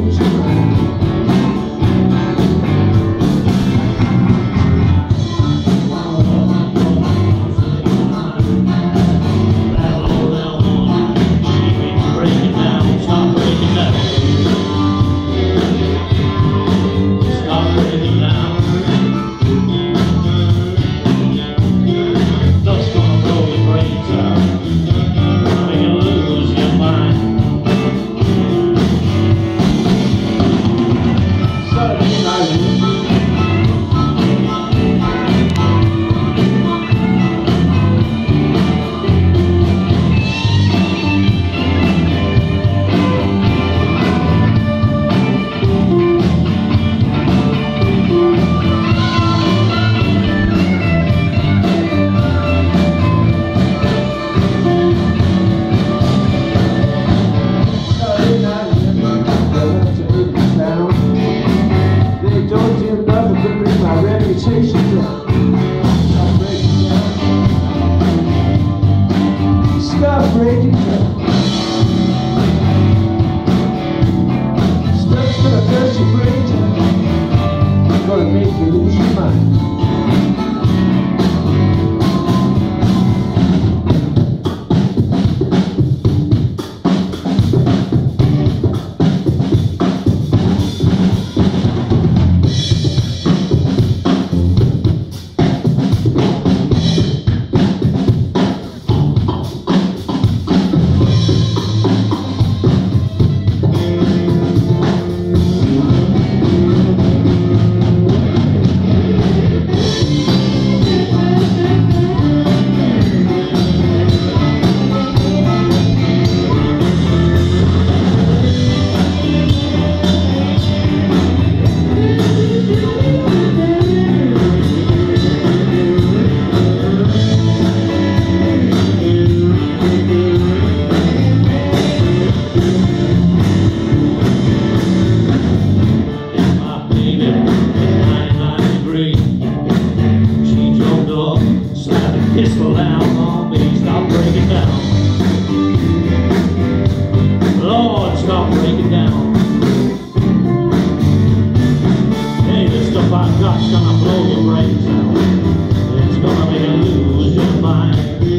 Thank you. Spot truck's gonna blow your brains out. It's gonna make you lose your mind.